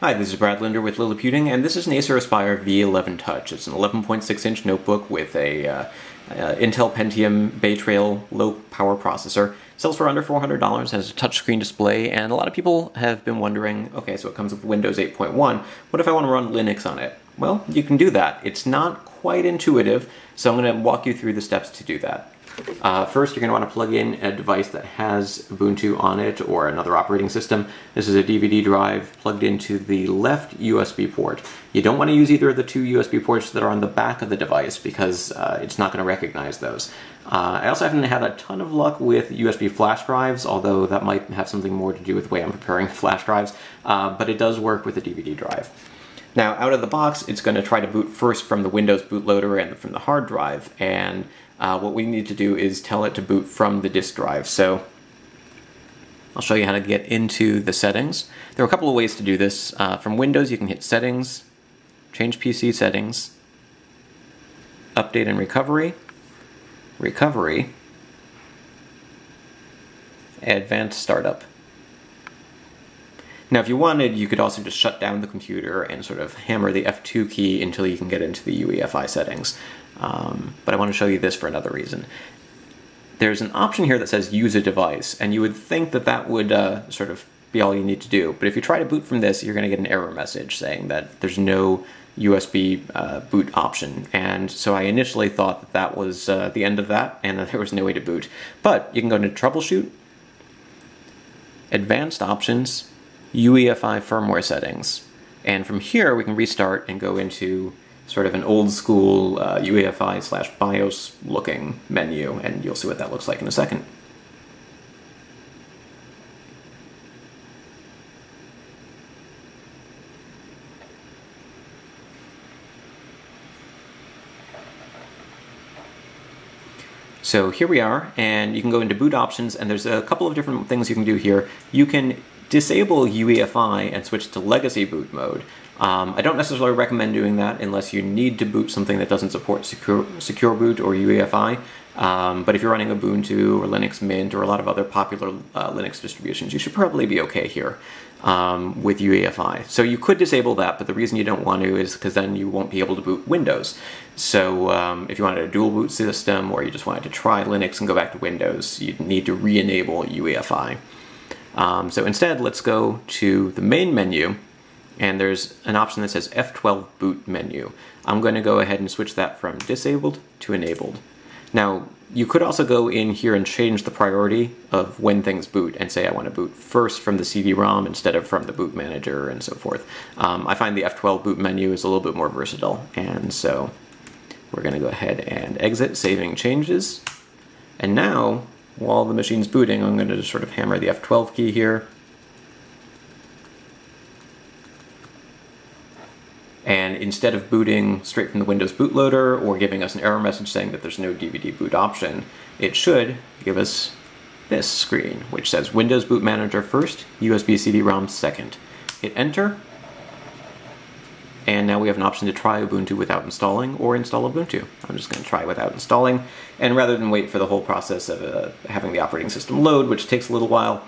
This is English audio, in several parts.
Hi, this is Brad Linder with Liliputing, and this is an Acer Aspire V11 Touch. It's an 11.6 inch notebook with a uh, uh, Intel Pentium Bay Trail low power processor. Sells for under $400, has a touchscreen display, and a lot of people have been wondering, okay, so it comes with Windows 8.1, what if I want to run Linux on it? Well, you can do that. It's not quite intuitive, so I'm going to walk you through the steps to do that. Uh, first, you're going to want to plug in a device that has Ubuntu on it or another operating system. This is a DVD drive plugged into the left USB port. You don't want to use either of the two USB ports that are on the back of the device because uh, it's not going to recognize those. Uh, I also haven't had a ton of luck with USB flash drives, although that might have something more to do with the way I'm preparing flash drives, uh, but it does work with a DVD drive. Now, out of the box, it's going to try to boot first from the Windows bootloader and from the hard drive, and uh, what we need to do is tell it to boot from the disk drive. So I'll show you how to get into the settings. There are a couple of ways to do this. Uh, from Windows, you can hit Settings, change PC settings, Update and Recovery, Recovery, Advanced Startup. Now, if you wanted, you could also just shut down the computer and sort of hammer the F2 key until you can get into the UEFI settings. Um, but I want to show you this for another reason. There's an option here that says use a device, and you would think that that would uh, sort of be all you need to do. But if you try to boot from this, you're going to get an error message saying that there's no USB uh, boot option. And so I initially thought that that was uh, the end of that and that there was no way to boot. But you can go into Troubleshoot, Advanced Options, UEFI firmware settings. And from here, we can restart and go into sort of an old school uh, UEFI slash BIOS looking menu, and you'll see what that looks like in a second. So here we are, and you can go into boot options, and there's a couple of different things you can do here. You can disable UEFI and switch to legacy boot mode. Um, I don't necessarily recommend doing that unless you need to boot something that doesn't support secure, secure boot or UEFI. Um, but if you're running Ubuntu or Linux Mint or a lot of other popular uh, Linux distributions, you should probably be okay here um, with UEFI. So you could disable that, but the reason you don't want to is because then you won't be able to boot Windows. So um, if you wanted a dual boot system or you just wanted to try Linux and go back to Windows, you'd need to re-enable UEFI. Um, so instead, let's go to the main menu, and there's an option that says F12 boot menu. I'm going to go ahead and switch that from disabled to enabled. Now, you could also go in here and change the priority of when things boot and say I want to boot first from the CD-ROM instead of from the boot manager and so forth. Um, I find the F12 boot menu is a little bit more versatile, and so we're going to go ahead and exit, saving changes. And now while the machine's booting, I'm going to just sort of hammer the F12 key here. And instead of booting straight from the Windows bootloader or giving us an error message saying that there's no DVD boot option, it should give us this screen, which says Windows Boot Manager first, USB CD-ROM second. Hit enter, and now we have an option to try Ubuntu without installing or install Ubuntu. I'm just going to try without installing. And rather than wait for the whole process of uh, having the operating system load, which takes a little while,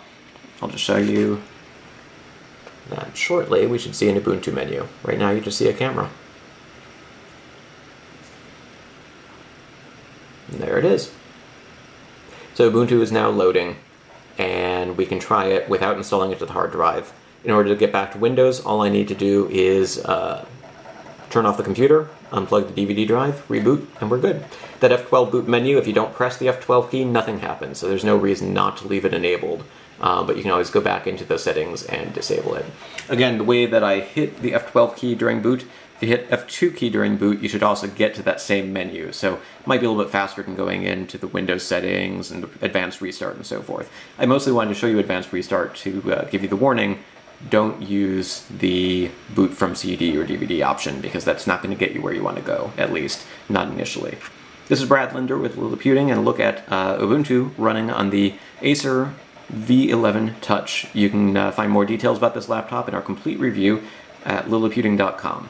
I'll just show you that shortly we should see an Ubuntu menu. Right now you just see a camera. And there it is. So Ubuntu is now loading and we can try it without installing it to the hard drive. In order to get back to Windows, all I need to do is uh, turn off the computer, unplug the DVD drive, reboot, and we're good. That F12 boot menu, if you don't press the F12 key, nothing happens, so there's no reason not to leave it enabled. Uh, but you can always go back into the settings and disable it. Again, the way that I hit the F12 key during boot, if you hit F2 key during boot, you should also get to that same menu. So it might be a little bit faster than going into the Windows settings and advanced restart and so forth. I mostly wanted to show you advanced restart to uh, give you the warning don't use the boot from CD or DVD option because that's not going to get you where you want to go, at least not initially. This is Brad Linder with Liliputing and a look at uh, Ubuntu running on the Acer V11 Touch. You can uh, find more details about this laptop in our complete review at liliputing.com.